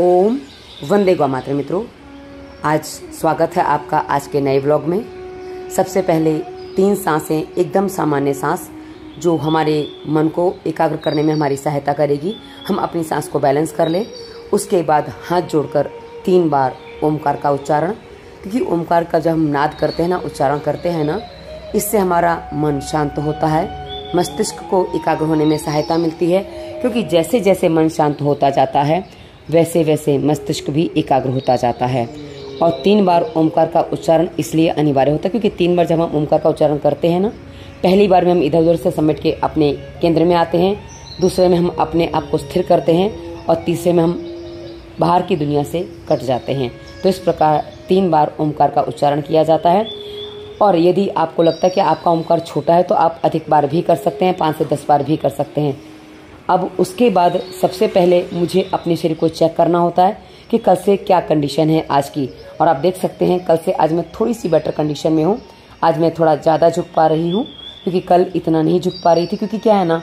ओम वंदे गौ मात्र। मित्रों आज स्वागत है आपका आज के नए व्लॉग में। सबसे पहले तीन साँसें, एकदम सामान्य सांस, जो हमारे मन को एकाग्र करने में हमारी सहायता करेगी। हम अपनी सांस को बैलेंस कर लें। उसके बाद हाथ जोड़कर तीन बार ओमकार का उच्चारण, क्योंकि ओमकार का जब हम नाद करते हैं ना, उच्चारण करते हैं ना, इससे हमारा मन शांत होता है। मस्तिष्क को एकाग्र होने में सहायता मिलती है, क्योंकि जैसे जैसे मन शांत होता जाता है वैसे वैसे मस्तिष्क भी एकाग्र होता जाता है। और तीन बार ओमकार का उच्चारण इसलिए अनिवार्य होता है क्योंकि तीन बार जब हम ओमकार का उच्चारण करते हैं ना, पहली बार में हम इधर उधर से समेट के अपने केंद्र में आते हैं, दूसरे में हम अपने आप को स्थिर करते हैं और तीसरे में हम बाहर की दुनिया से कट जाते हैं। तो इस प्रकार तीन बार ओमकार का उच्चारण किया जाता है। और यदि आपको लगता है कि आपका ओमकार छोटा है तो आप अधिक बार भी कर सकते हैं, पाँच से दस बार भी कर सकते हैं। अब उसके बाद सबसे पहले मुझे अपने शरीर को चेक करना होता है कि कल से क्या कंडीशन है आज की। और आप देख सकते हैं, कल से आज मैं थोड़ी सी बेटर कंडीशन में हूँ। आज मैं थोड़ा ज़्यादा झुक पा रही हूँ, क्योंकि कल इतना नहीं झुक पा रही थी, क्योंकि क्या है ना,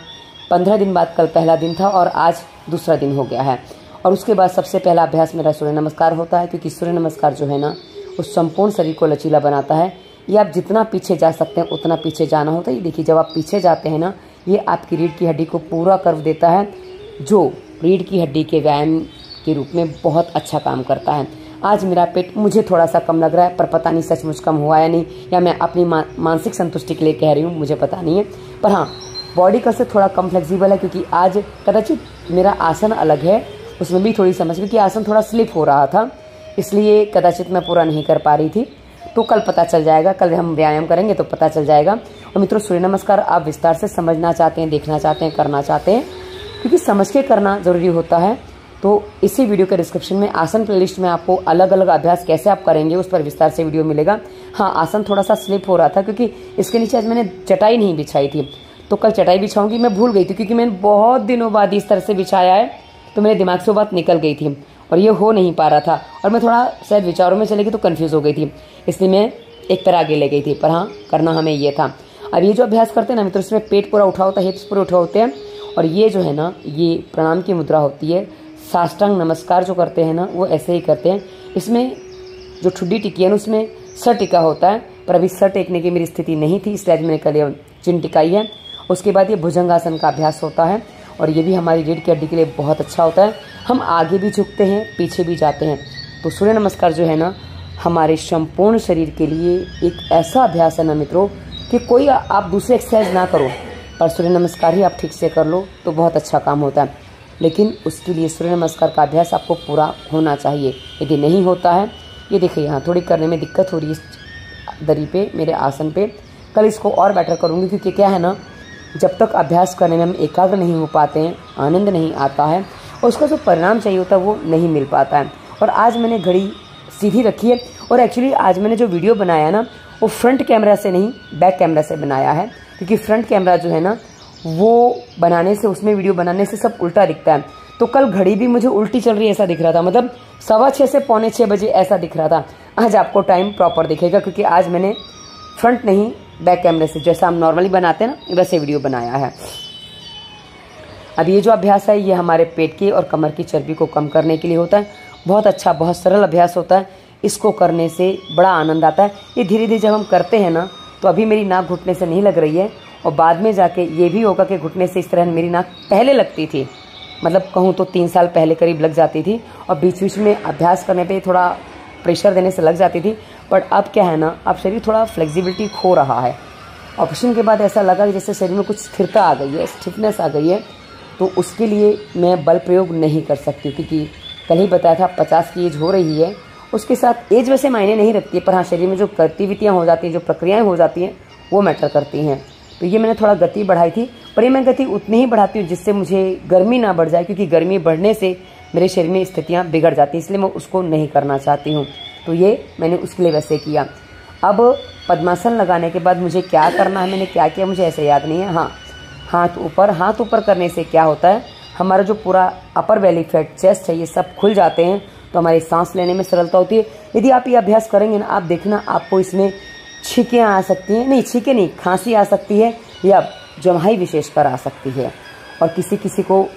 पंद्रह दिन बाद कल पहला दिन था और आज दूसरा दिन हो गया है। और उसके बाद सबसे पहला अभ्यास मेरा सूर्य नमस्कार होता है, क्योंकि सूर्य नमस्कार जो है ना उस संपूर्ण शरीर को लचीला बनाता है। ये आप जितना पीछे जा सकते हैं, उतना पीछे जाना होता है। ये देखिए, जब आप पीछे जाते हैं ना ये आपकी रीढ़ की हड्डी को पूरा कर्व देता है जो रीढ़ की हड्डी के व्यायाम के रूप में बहुत अच्छा काम करता है। आज मेरा पेट मुझे थोड़ा सा कम लग रहा है पर पता नहीं सचमुच कम हुआ या नहीं या मैं अपनी मा, मानसिक संतुष्टि के लिए कह रही हूँ मुझे पता नहीं है। पर हाँ बॉडी कल से थोड़ा कम फ्लेक्सिबल है क्योंकि आज कदाचित मेरा आसन अलग है उसमें भी थोड़ी समझ क्योंकि आसन थोड़ा स्लिप हो रहा था इसलिए कदाचित मैं पूरा नहीं कर पा रही थी। तो कल पता चल जाएगा। कल हम व्यायाम करेंगे तो पता चल जाएगा। और मित्रों, सूर्य नमस्कार, आप विस्तार से समझना चाहते हैं, देखना चाहते हैं, करना चाहते हैं, क्योंकि समझ के करना ज़रूरी होता है। तो इसी वीडियो के डिस्क्रिप्शन में, आसन प्लेलिस्ट में आपको अलग अलग अभ्यास कैसे आप करेंगे, उस पर विस्तार से वीडियो मिलेगा। हाँ आसन थोड़ा सा स्लिप हो रहा था, क्योंकि इसके नीचे आज मैंने चटाई नहीं बिछाई थी। तो कल चटाई बिछाऊँगी, मैं भूल गई थी, क्योंकि मैंने बहुत दिनों बाद इस तरह से बिछाया है तो मेरे दिमाग से वो बात निकल गई थी। और ये हो नहीं पा रहा था। और मैं थोड़ा शायद विचारों में चले गई तो कन्फ्यूज़ हो गई थी। इसलिए मैं एक तरह आगे ले गई थी, पर हाँ करना हमें ये था। अब ये जो अभ्यास करते हैं ना मित्रों, इसमें पेट पूरा उठा होता है, हिप्स पूरे उठा होते हैं, और ये जो है ना, ये प्रणाम की मुद्रा होती है। साष्टांग नमस्कार जो करते हैं ना, वो ऐसे ही करते हैं। इसमें जो ठुड्डी टिकी है ना, उसमें सर टिका होता है, पर अभी सर टेकने की मेरी स्थिति नहीं थी, इसलिए आज मैंने कल चिन टिकाई है। उसके बाद ये भुजंगासन का अभ्यास होता है। और ये भी हमारी रीढ़ की हड्डी के लिए बहुत अच्छा होता है। हम आगे भी झुकते हैं, पीछे भी जाते हैं। तो सूर्य नमस्कार जो है ना, हमारे संपूर्ण शरीर के लिए एक ऐसा अभ्यास है ना मित्रों, कि कोई आप दूसरे एक्सरसाइज ना करो, पर सूर्य नमस्कार ही आप ठीक से कर लो तो बहुत अच्छा काम होता है। लेकिन उसके लिए सूर्य नमस्कार का अभ्यास आपको पूरा होना चाहिए। यदि नहीं होता है, ये देखिए यहाँ थोड़ी करने में दिक्कत हो रही है इस दरी पे, मेरे आसन पे। कल इसको और बेटर करूँगी, क्योंकि क्या है ना जब तक अभ्यास करने में हम एकाग्र नहीं हो पाते हैं, आनंद नहीं आता है, और उसका जो परिणाम चाहिए होता है वो नहीं मिल पाता है। और आज मैंने घड़ी सीधी रखी है, और एक्चुअली आज मैंने जो वीडियो बनाया ना, वो फ्रंट कैमरा से नहीं बैक कैमरा से बनाया है। क्योंकि फ्रंट कैमरा जो है ना, वो बनाने से, उसमें वीडियो बनाने से सब उल्टा दिखता है। तो कल घड़ी भी मुझे उल्टी चल रही है, ऐसा दिख रहा था। मतलब सवा छः से पौने छः बजे ऐसा दिख रहा था। आज आपको टाइम प्रॉपर दिखेगा, क्योंकि आज मैंने फ्रंट नहीं बैक कैमरे से, जैसा हम नॉर्मली बनाते हैं ना, वैसे वीडियो बनाया है। अब ये जो अभ्यास है, ये हमारे पेट की और कमर की चर्बी को कम करने के लिए होता है। बहुत अच्छा बहुत सरल अभ्यास होता है। इसको करने से बड़ा आनंद आता है। ये धीरे धीरे जब हम करते हैं ना तो अभी मेरी नाक घुटने से नहीं लग रही है और बाद में जाके ये भी होगा कि घुटने से इस तरह मेरी नाक पहले लगती थी। मतलब कहूँ तो तीन साल पहले करीब लग जाती थी और बीच बीच में अभ्यास करने पे थोड़ा प्रेशर देने से लग जाती थी। बट अब क्या है ना, अब शरीर थोड़ा फ्लेक्सिबिलिटी खो रहा है। ऑपरेशन के बाद ऐसा लगा कि जैसे शरीर में कुछ स्थिरता आ गई है स्टिफनेस आ गई है तो उसके लिए मैं बल प्रयोग नहीं कर सकती, क्योंकि कल ही बताया था पचास की एज हो रही है। उसके साथ एज वैसे मायने नहीं रखती है, पर हाँ शरीर में जो गतिविधियाँ हो जाती हैं, जो प्रक्रियाएँ हो जाती हैं, वो मैटर करती हैं। तो ये मैंने थोड़ा गति बढ़ाई थी, पर ये मैं गति उतनी ही बढ़ाती हूँ जिससे मुझे गर्मी ना बढ़ जाए, क्योंकि गर्मी बढ़ने से मेरे शरीर में स्थितियाँ बिगड़ जाती हैं, इसलिए मैं उसको नहीं करना चाहती हूँ। तो ये मैंने उसके लिए वैसे किया। अब पद्मासन लगाने के बाद मुझे क्या करना है, मैंने क्या किया, मुझे ऐसे याद नहीं है। हाँ हाथ ऊपर हाथ ऊपर करने से क्या होता है? हमारा जो पूरा अपर बेली फैट चेस्ट है, ये सब खुल जाते हैं तो हमारी सांस लेने में सरलता होती है। यदि आप ये अभ्यास करेंगे ना, आप देखना, आपको इसमें छीकें आ सकती हैं। नहीं, छीके नहीं, खांसी आ सकती है या जमहाई विशेषकर आ सकती है। और किसी किसी को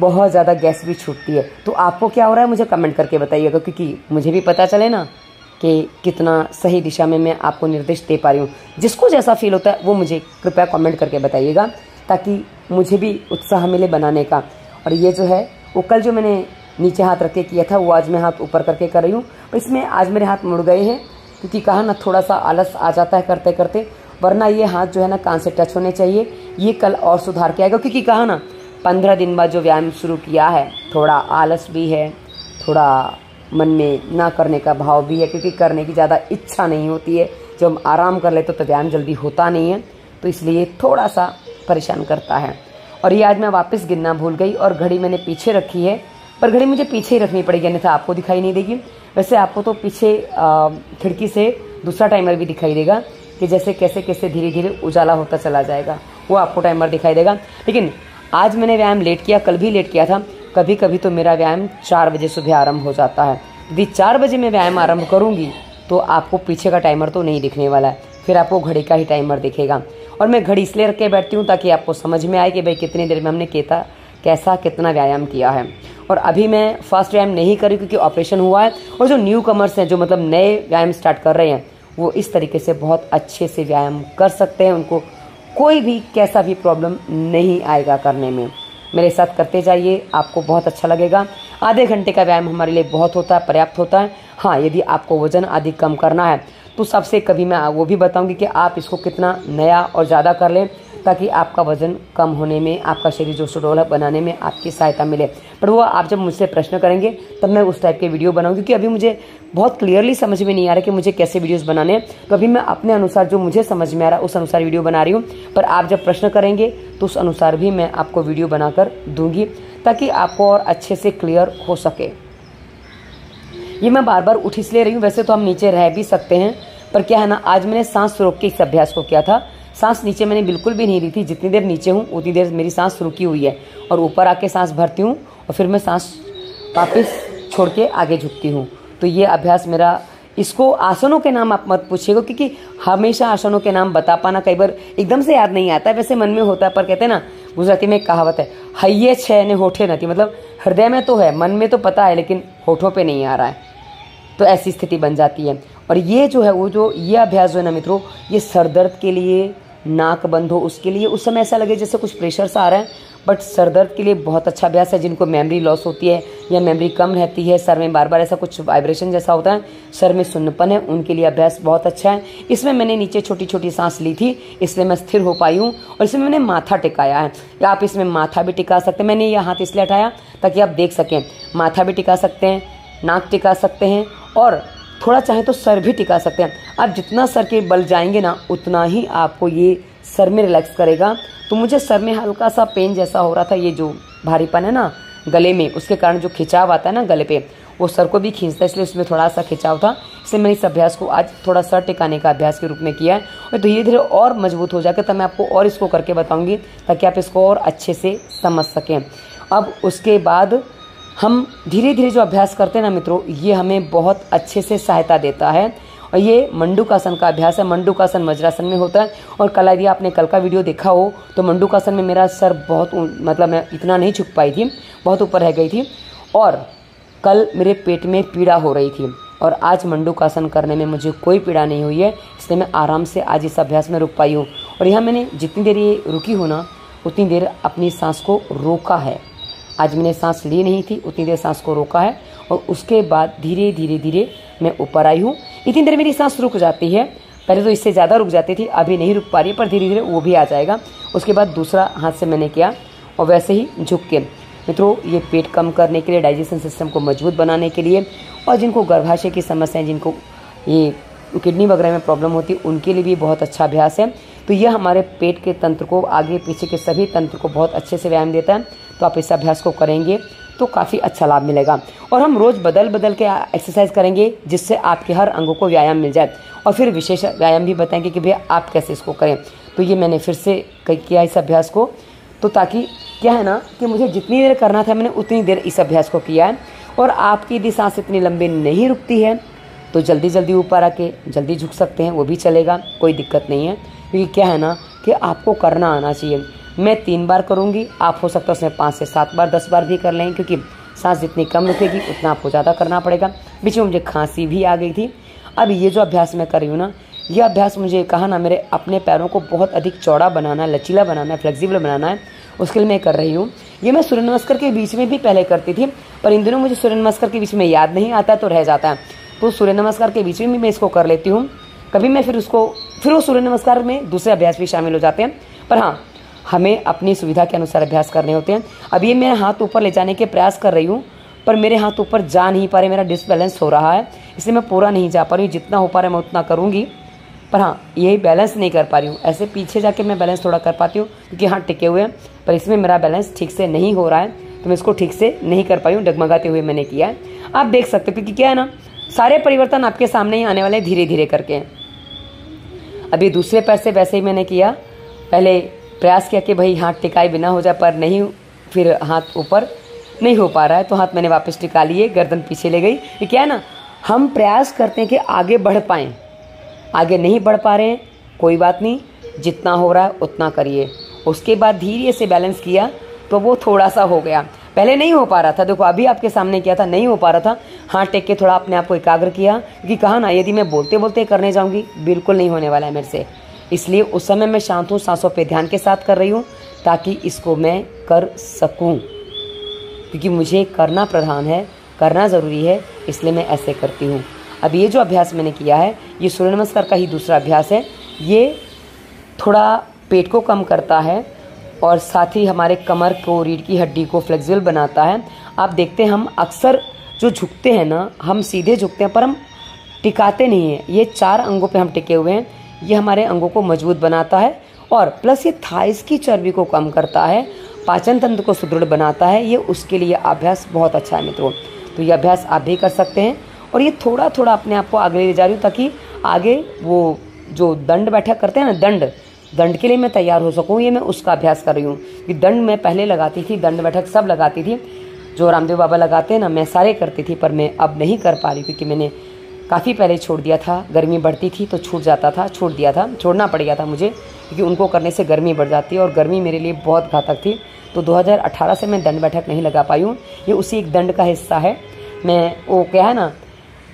बहुत ज़्यादा गैस भी छूटती है। तो आपको क्या हो रहा है, मुझे कमेंट करके बताइएगा, क्योंकि मुझे भी पता चले ना कि कितना सही दिशा में मैं आपको निर्देश दे पा रही हूँ। जिसको जैसा फील होता है, वो मुझे कृपया कमेंट करके बताइएगा, ताकि मुझे भी उत्साह मिले बनाने का। और ये जो है, वो कल जो मैंने नीचे हाथ रख के किया था, वो आज मैं हाथ ऊपर करके कर रही हूँ। और इसमें आज मेरे हाथ मुड़ गए हैं, क्योंकि कहा ना थोड़ा सा आलस आ जाता है करते करते वरना ये हाथ जो है ना, कान से टच होने चाहिए। ये कल और सुधार के आएगा, क्योंकि कहा ना पंद्रह दिन बाद जो व्यायाम शुरू किया है, थोड़ा आलस भी है, थोड़ा मन में ना करने का भाव भी है, क्योंकि करने की ज़्यादा इच्छा नहीं होती है। जब हम आराम कर लेते तो व्यायाम जल्दी होता नहीं है तो इसलिए थोड़ा सा परेशान करता है। और ये आज मैं वापस गिनना भूल गई, और घड़ी मैंने पीछे रखी है, पर घड़ी मुझे पीछे ही रखनी पड़ेगी, अन्यथा आपको दिखाई नहीं देगी। वैसे आपको तो पीछे खिड़की से दूसरा टाइमर भी दिखाई देगा, कि जैसे कैसे कैसे धीरे धीरे उजाला होता चला जाएगा, वो आपको टाइमर दिखाई देगा। लेकिन आज मैंने व्यायाम लेट किया, कल भी लेट किया था। कभी कभी तो मेरा व्यायाम चार बजे सुबह आरंभ हो जाता है। यदि चार बजे मैं व्यायाम आरंभ करूँगी तो आपको पीछे का टाइमर तो नहीं दिखने वाला है। फिर आपको घड़ी का ही टाइमर दिखेगा। और मैं घड़ी इसलिए रख के बैठती हूँ ताकि आपको समझ में आए कि भाई कितनी देर में हमने केता, कैसा, कितना व्यायाम किया है। और अभी मैं फ़र्स्ट व्यायाम नहीं करी क्योंकि ऑपरेशन हुआ है और जो न्यू कमर्स हैं, जो मतलब नए व्यायाम स्टार्ट कर रहे हैं, वो इस तरीके से बहुत अच्छे से व्यायाम कर सकते हैं, उनको कोई भी कैसा भी प्रॉब्लम नहीं आएगा करने में। मेरे साथ करते जाइए, आपको बहुत अच्छा लगेगा। आधे घंटे का व्यायाम हमारे लिए बहुत होता है, पर्याप्त होता है। हाँ यदि आपको वज़न आदि कम करना है तो सबसे कभी मैं वो भी बताऊँगी कि आप इसको कितना नया और ज़्यादा कर लें। ताकि आपका वज़न कम होने में, आपका शरीर जो सुडोल बनाने में आपकी सहायता मिले। पर वो आप जब मुझसे प्रश्न करेंगे, तब मैं उस टाइप के वीडियो बनाऊँ क्योंकि अभी मुझे बहुत क्लियरली समझ में नहीं आ रहा कि मुझे कैसे वीडियोज़ बनाने हैं। तो अभी मैं अपने अनुसार जो मुझे समझ में आ रहा है उस अनुसार वीडियो बना रही हूँ। पर आप जब प्रश्न करेंगे तो उस अनुसार भी मैं आपको वीडियो बनाकर दूँगी, ताकि आपको और अच्छे से क्लियर हो सके। ये मैं बार बार उठ इसलिए रही हूँ, वैसे तो हम नीचे रह भी सकते हैं, पर क्या है ना, आज मैंने सांस रोक के इस अभ्यास को किया था। सांस नीचे मैंने बिल्कुल भी नहीं ली थी। जितनी देर नीचे हूँ, उतनी देर मेरी सांस रुकी हुई है। और ऊपर आके सांस भरती हूँ और फिर मैं सांस वापस छोड़ के आगे झुकती हूँ। तो ये अभ्यास मेरा, इसको आसनों के नाम आप मत पूछिएगा, क्योंकि हमेशा आसनों के नाम बता पाना कई बार एकदम से याद नहीं आता है। वैसे मन में होता है, पर कहते हैं ना, गुजराती में एक कहावत है, हये छे ने होठे नहीं मतलब हृदय में तो है, मन में तो पता है, लेकिन होठों पे नहीं आ रहा है। तो ऐसी स्थिति बन जाती है। और ये जो है, वो जो ये अभ्यास जो है ना मित्रों, ये सर दर्द के लिए नाक बंद हो, उसके लिए उस समय ऐसा लगे जैसे कुछ प्रेशर सा आ रहा है। बट सर दर्द के लिए बहुत अच्छा अभ्यास है, जिनको मेमोरी लॉस होती है या मेमोरी कम रहती है, सर में बार बार ऐसा कुछ वाइब्रेशन जैसा होता है, सर में सुन्नपन है, उनके लिए अभ्यास बहुत अच्छा है। इसमें मैंने नीचे छोटी छोटी सांस ली थी, इसलिए मैं स्थिर हो पाई हूँ और इसमें मैंने माथा टिकाया है। या आप इसमें माथा भी टिका सकते हैं? मैंने यह हाथ इसलिए हटाया ताकि आप देख सकें। माथा भी टिका सकते हैं, नाक टिका सकते हैं और थोड़ा चाहे तो सर भी टिका सकते हैं। आप जितना सर के बल जाएँगे ना, उतना ही आपको ये सर में रिलैक्स करेगा। तो मुझे सर में हल्का सा पेन जैसा हो रहा था, ये जो भारीपन है ना, गले में, उसके कारण जो खिंचाव आता है ना गले पे, वो सर को भी खींचता है, इसलिए उसमें थोड़ा सा खिंचाव था। इसलिए मैंने इस अभ्यास को आज थोड़ा सर टिकाने का अभ्यास के रूप में किया है। और धीरे धीरे और मज़बूत हो जाकर तब मैं आपको और इसको करके बताऊँगी, ताकि आप इसको और अच्छे से समझ सकें। अब उसके बाद हम धीरे धीरे जो अभ्यास करते हैं ना मित्रों, ये हमें बहुत अच्छे से सहायता देता है। और ये मंडूकासन का अभ्यास है, मंडूकासन वज्रासन में होता है। और कल यदि आपने कल का वीडियो देखा हो तो मंडूकासन में मेरा सर बहुत मतलब मैं इतना नहीं झुक पाई थी, बहुत ऊपर रह गई थी। और कल मेरे पेट में पीड़ा हो रही थी। और आज मंडूकासन करने में मुझे कोई पीड़ा नहीं हुई है, इसलिए मैं आराम से आज इस अभ्यास में रुक पाई हूँ। और यहाँ मैंने जितनी देर ये रुकी हो ना, उतनी देर अपनी सांस को रोका है। आज मैंने सांस ली नहीं थी, उतनी देर सांस को रोका है और उसके बाद धीरे धीरे धीरे मैं ऊपर आई हूँ। इतनी देर मेरी सांस रुक जाती है। पहले तो इससे ज़्यादा रुक जाती थी, अभी नहीं रुक पा रही पर धीरे धीरे वो भी आ जाएगा। उसके बाद दूसरा हाथ से मैंने किया और वैसे ही झुक के। मित्रों, ये पेट कम करने के लिए, डाइजेशन सिस्टम को मज़बूत बनाने के लिए और जिनको गर्भाशय की समस्या है जिनको ये किडनी वगैरह में प्रॉब्लम होती है, उनके लिए भी बहुत अच्छा अभ्यास है। तो यह हमारे पेट के तंत्र को, आगे पीछे के सभी तंत्र को बहुत अच्छे से व्यायाम देता है। तो आप इस अभ्यास को करेंगे तो काफ़ी अच्छा लाभ मिलेगा। और हम रोज़ बदल बदल के एक्सरसाइज करेंगे, जिससे आपके हर अंगों को व्यायाम मिल जाए। और फिर विशेष व्यायाम भी बताएँगे कि भैया आप कैसे इसको करें। तो ये मैंने फिर से किया इस अभ्यास को। तो ताकि क्या है ना कि मुझे जितनी देर करना था मैंने उतनी देर इस अभ्यास को किया है। और आपकी यदि सांस इतनी लंबी नहीं रुकती है तो जल्दी जल्दी ऊपर आके जल्दी झुक सकते हैं, वो भी चलेगा, कोई दिक्कत नहीं है। क्योंकि क्या है ना कि आपको करना आना चाहिए। मैं तीन बार करूँगी, आप हो सकता है उसमें पाँच से सात बार, दस बार भी कर लें, क्योंकि सांस जितनी कम रुकेगी, उतना आपको ज़्यादा करना पड़ेगा। बीच में मुझे खांसी भी आ गई थी। अब ये जो अभ्यास मैं कर रही हूँ ना, ये अभ्यास मुझे कहा ना, मेरे अपने पैरों को बहुत अधिक चौड़ा बनाना है लचीला बनाना है फ्लेक्सिबल बनाना है, उसके लिए मैं कर रही हूँ। ये मैं सूर्य नमस्कार के बीच में भी पहले करती थी, पर इन दिनों मुझे सूर्य नमस्कार के बीच में याद नहीं आता तो रह जाता है। तो सूर्य नमस्कार के बीच में भी मैं इसको कर लेती हूँ। कभी मैं फिर उसको, फिर वो सूर्य नमस्कार में दूसरे अभ्यास भी शामिल हो जाते हैं। पर हाँ हमें अपनी सुविधा के अनुसार अभ्यास करने होते हैं। ये मैं हाथ ऊपर ले जाने के प्रयास कर रही हूँ, पर मेरे हाथ ऊपर जा नहीं पा रहे, मेरा डिसबैलेंस हो रहा है, इसलिए मैं पूरा नहीं जा पा रही हूँ। जितना हो पा रहा है मैं उतना करूँगी, पर हाँ यही बैलेंस नहीं कर पा रही हूँ। ऐसे पीछे जाके मैं बैलेंस थोड़ा कर पाती हूँ, क्योंकि हाँ टिके हुए हैं, पर इसमें मेरा बैलेंस ठीक से नहीं हो रहा है तो मैं इसको ठीक से नहीं कर पाई हूँ, डगमगाते हुए मैंने किया है। आप देख सकते हो, क्योंकि क्या है ना, सारे परिवर्तन आपके सामने ही आने वाले धीरे धीरे करके। अभी दूसरे पैर से वैसे ही मैंने किया, पहले प्रयास किया कि भाई हाथ टिकाई बिना हो जाए, पर नहीं, फिर हाथ ऊपर नहीं हो पा रहा है तो हाथ मैंने वापस टिका लिए, गर्दन पीछे ले गई। ये क्या है ना, हम प्रयास करते हैं कि आगे बढ़ पाएँ। आगे नहीं बढ़ पा रहे हैं, कोई बात नहीं, जितना हो रहा है उतना करिए। उसके बाद धीरे से बैलेंस किया तो वो थोड़ा सा हो गया। पहले नहीं हो पा रहा था, देखो, अभी आपके सामने किया था, नहीं हो पा रहा था। हाँ टेक के थोड़ा अपने आप को एकाग्र किया क्योंकि कहा ना, यदि मैं बोलते बोलते करने जाऊँगी, बिल्कुल नहीं होने वाला है मेरे से। इसलिए उस समय मैं शांत हूँ, सांसों पे ध्यान के साथ कर रही हूँ, ताकि इसको मैं कर सकूँ। क्योंकि मुझे करना प्रधान है, करना ज़रूरी है, इसलिए मैं ऐसे करती हूँ। अब ये जो अभ्यास मैंने किया है, ये सूर्य नमस्कार का ही दूसरा अभ्यास है। ये थोड़ा पेट को कम करता है और साथ ही हमारे कमर को, रीढ़ की हड्डी को फ्लेक्सिबल बनाता है। आप देखते हैं, हम अक्सर जो झुकते हैं ना, हम सीधे झुकते हैं, पर हम टिकाते नहीं हैं। ये चार अंगों पे हम टिके हुए हैं। ये हमारे अंगों को मज़बूत बनाता है और प्लस ये थाइस की चर्बी को कम करता है, पाचन तंत्र को सुदृढ़ बनाता है, ये उसके लिए अभ्यास बहुत अच्छा है मित्रों। तो ये अभ्यास आप भी कर सकते हैं और ये थोड़ा थोड़ा अपने आप को आगे ले जा रही हूँ ताकि आगे वो जो दंड बैठक करते हैं ना, दंड दंड के लिए मैं तैयार हो सकूँ, ये मैं उसका अभ्यास कर रही हूँ। कि दंड मैं पहले लगाती थी, दंड बैठक सब लगाती थी। जो रामदेव बाबा लगाते हैं ना, मैं सारे करती थी, पर मैं अब नहीं कर पा रही क्योंकि मैंने काफ़ी पहले छोड़ दिया था। गर्मी बढ़ती थी तो छूट जाता था छोड़ दिया था। छोड़ना पड़ गया था मुझे, क्योंकि उनको करने से गर्मी बढ़ जाती है और गर्मी मेरे लिए बहुत घातक थी। तो 2018 से मैं दंड बैठक नहीं लगा पाई हूँ। ये उसी एक दंड का हिस्सा है। मैं, वो क्या है ना,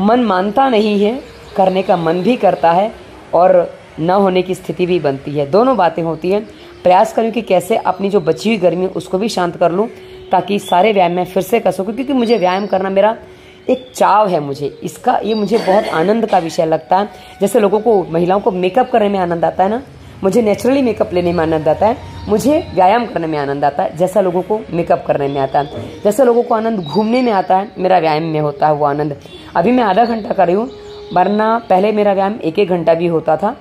मन मानता नहीं है, करने का मन भी करता है और न होने की स्थिति भी बनती है। दोनों बातें होती हैं। प्रयास करूँ कि कैसे अपनी जो बची हुई गर्मी उसको भी शांत कर लूँ, ताकि सारे व्यायाम में फिर से कर सकूँ, क्योंकि मुझे व्यायाम करना मेरा एक चाव है मुझे। इसका, ये मुझे बहुत आनंद का विषय लगता है। जैसे लोगों को, महिलाओं को मेकअप करने में आनंद आता है ना? मुझे नेचुरली मेकअप लेने में आनंद आता है। मुझे व्यायाम करने में आनंद आता है, जैसा लोगों को मेकअप करने में आता है। जैसा लोगों को आनंद घूमने में आता है, मेरा व्यायाम में होता है वो आनंद। अभी मैं आधा घंटा कर रही हूँ, वरना पहले मेरा व्यायाम एक एक घंटा भी होता था,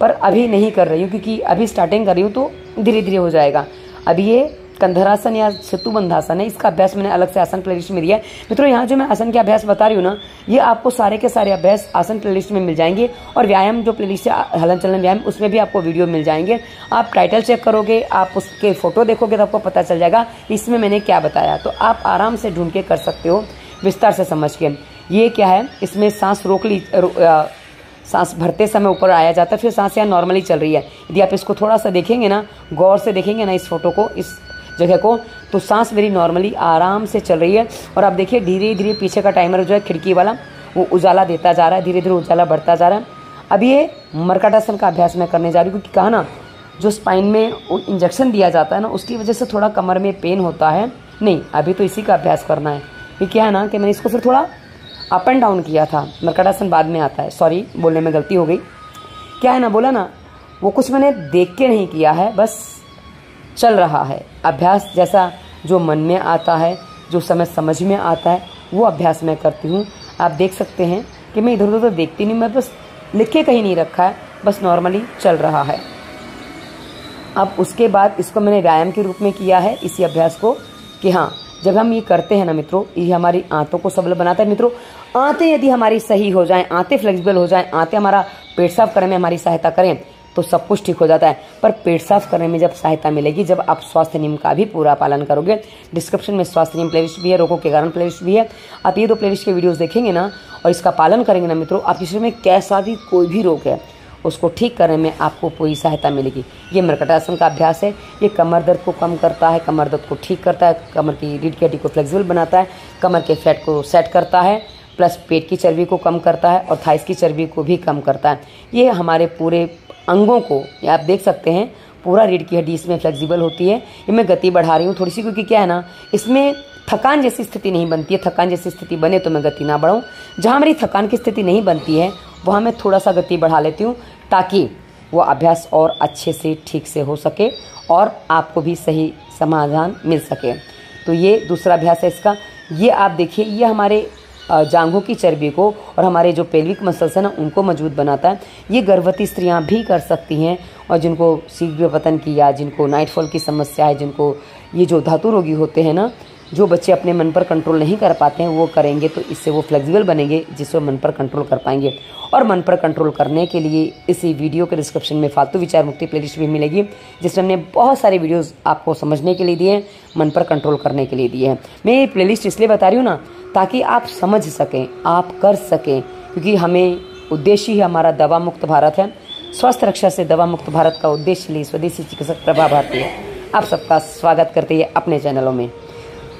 पर अभी नहीं कर रही हूँ, क्योंकि अभी स्टार्टिंग कर रही हूँ तो धीरे धीरे हो जाएगा। अभी ये कंधरासन या सेतु बंधासन है, इसका अभ्यास मैंने अलग से आसन प्लेलिस्ट में दिया है। मित्रों, यहाँ जो मैं आसन के अभ्यास बता रही हूँ ना, ये आपको सारे के सारे अभ्यास आसन प्लेलिस्ट में मिल जाएँगे और व्यायाम जो प्लेलिस्ट है, हलन चलन व्यायाम, उसमें भी आपको वीडियो मिल जाएँगे। आप टाइटल चेक करोगे, आप उसके फ़ोटो देखोगे तो आपको पता चल जाएगा इसमें मैंने क्या बताया। तो आप आराम से ढूंढ के कर सकते हो, विस्तार से समझ के। ये क्या है, इसमें सांस रोक ली सांस भरते समय ऊपर आया जाता है, फिर सांस यहाँ नॉर्मली चल रही है। यदि आप इसको थोड़ा सा देखेंगे ना, गौर से देखेंगे ना इस फ़ोटो को, इस जगह को तो सांस मेरी नॉर्मली आराम से चल रही है। और आप देखिए धीरे धीरे पीछे का टाइमर जो है, खिड़की वाला, वो उजाला देता जा रहा है धीरे धीरे उजाला बढ़ता जा रहा है। अब ये मरकटासन का अभ्यास मैं करने जा रही हूँ, क्योंकि कहा ना, जो स्पाइन में इंजेक्शन दिया जाता है ना, उसकी वजह से थोड़ा कमर में पेन होता है। नहीं, अभी तो इसी का अभ्यास करना है। ये क्या है ना, कि मैंने इसको फिर थोड़ा अप एंड डाउन किया था। मरकटासन बाद में आता है। सॉरी बोलने में गलती हो गई। क्या है ना, बोला ना, वो कुछ मैंने देख के नहीं किया है, बस चल रहा है। अभ्यास जैसा जो मन में आता है, जो समय समझ में आता है, वो अभ्यास मैं करती हूँ। आप देख सकते हैं कि मैं इधर उधर देखती नहीं, मैं बस लिखे कहीं नहीं रखा है, बस नॉर्मली चल रहा है। अब उसके बाद इसको मैंने व्यायाम के रूप में किया है, इसी अभ्यास को कि हाँ जब हम ये करते हैं ना मित्रों, ये हमारी आंतों को सबल बनाता है। मित्रों, आंतें यदि हमारी सही हो जाएँ, आंतें फ्लेक्सिबल हो जाएँ, आंतें हमारा पेट साफ़ करने में हमारी सहायता करें तो सब कुछ ठीक हो जाता है। पर पेट साफ़ करने में जब सहायता मिलेगी, जब आप स्वास्थ्य नियम का भी पूरा पालन करोगे डिस्क्रिप्शन में स्वास्थ्य नियम प्लेलिस्ट भी है, रोगों के कारण प्लेलिस्ट भी है। आप ये दो प्लेलिस्ट के वीडियोज़ देखेंगे ना, और इसका पालन करेंगे ना मित्रों, आपके शरीर में कैसा भी कोई भी रोग है, उसको ठीक करने में आपको पूरी सहायता मिलेगी। ये मरकटासन का अभ्यास है। ये कमर दर्द को कम करता है, कमर दर्द को ठीक करता है, कमर की रीढ़ की हड्डी को फ्लेक्सिबल बनाता है, कमर के फैट को सेट करता है प्लस पेट की चर्बी को कम करता है, और थाइस की चर्बी को भी कम करता है। ये हमारे पूरे अंगों को आप देख सकते हैं, पूरा रीढ़ की हड्डी इसमें फ्लेक्सिबल होती है। ये मैं गति बढ़ा रही हूँ थोड़ी सी, क्योंकि क्या है ना, इसमें थकान जैसी स्थिति नहीं बनती है। थकान जैसी स्थिति बने तो मैं गति ना बढ़ाऊँ। जहाँ मेरी थकान की स्थिति नहीं बनती है, वहाँ मैं थोड़ा सा गति बढ़ा लेती हूँ, ताकि वो अभ्यास और अच्छे से ठीक से हो सके और आपको भी सही समाधान मिल सके। तो ये दूसरा अभ्यास है इसका। ये आप देखिए, ये हमारे जांघों की चर्बी को और हमारे जो पेल्विक मसल्स हैं ना, उनको मज़बूत बनाता है। ये गर्भवती स्त्रियाँ भी कर सकती हैं और जिनको शीघ्र पतन की या जिनको नाइटफॉल की समस्या है, जिनको ये जो धातु रोगी होते हैं ना जो बच्चे अपने मन पर कंट्रोल नहीं कर पाते हैं, वो करेंगे तो इससे वो फ्लेक्सिबल बनेंगे, जिससे मन पर कंट्रोल कर पाएँगे। और मन पर कंट्रोल करने के लिए इसी वीडियो के डिस्क्रिप्शन में फालतू विचार मुक्ति प्लेलिस्ट भी मिलेगी जिसमें हमने बहुत सारे वीडियोस आपको समझने के लिए दिए हैं, मन पर कंट्रोल करने के लिए दिए हैं। मैं ये प्लेलिस्ट इसलिए बता रही हूँ ना, ताकि आप समझ सकें, आप कर सकें, क्योंकि हमें उद्देश्य ही हमारा दवा मुक्त भारत है। स्वास्थ्य रक्षा से दवा मुक्त भारत का उद्देश्य लिए स्वदेशी चिकित्सक प्रभा भारती है। आप सबका स्वागत करते हैं अपने चैनलों में।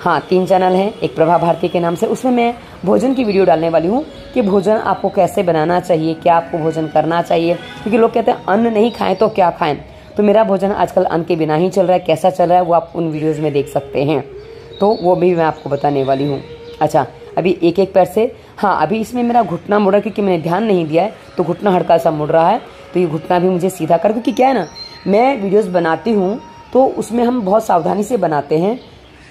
हाँ तीन चैनल हैं, एक प्रभा भारती के नाम से। उसमें मैं भोजन की वीडियो डालने वाली हूँ कि भोजन आपको कैसे बनाना चाहिए, क्या आपको भोजन करना चाहिए। क्योंकि लोग कहते हैं, अन्न नहीं खाएँ तो क्या खाएँ? तो मेरा भोजन आजकल अन्न के बिना ही चल रहा है। कैसा चल रहा है, वो आप उन वीडियोज़ में देख सकते हैं। तो वो भी मैं आपको बताने वाली हूँ। अच्छा अभी एक एक पैर से। हाँ अभी इसमें मेरा घुटना मुड़ा क्योंकि मैंने ध्यान नहीं दिया है तो घुटना हड़का सा मुड़ रहा है। तो ये घुटना भी मुझे सीधा कर, क्योंकि क्या है ना, मैं वीडियोज़ बनाती हूँ तो उसमें हम बहुत सावधानी से बनाते हैं।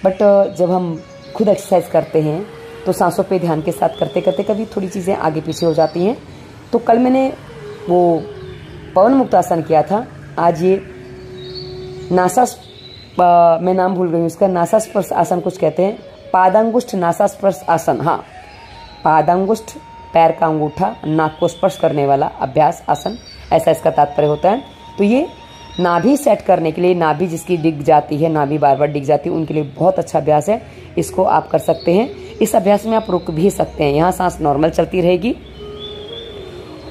बट जब हम खुद एक्सरसाइज करते हैं तो सांसों पे ध्यान के साथ करते करते कभी थोड़ी चीज़ें आगे पीछे हो जाती हैं। तो कल मैंने वो पवन मुक्तासन किया था। आज ये नासा मैं नाम भूल गई उसका। नासा स्पर्श आसन कुछ कहते हैं। पादांगुष्ठ नासा स्पर्श आसन हाँ। पादांगुष्ठ, पैर का अंगूठा, नाक को स्पर्श करने वाला अभ्यास आसन, ऐसा इसका तात्पर्य होता है। तो ये नाभि सेट करने के लिए, नाभि जिसकी डिग जाती है, नाभि बार बार डिग जाती है, उनके लिए बहुत अच्छा अभ्यास है। इसको आप कर सकते हैं। इस अभ्यास में आप रुक भी सकते हैं। यहाँ सांस नॉर्मल चलती रहेगी।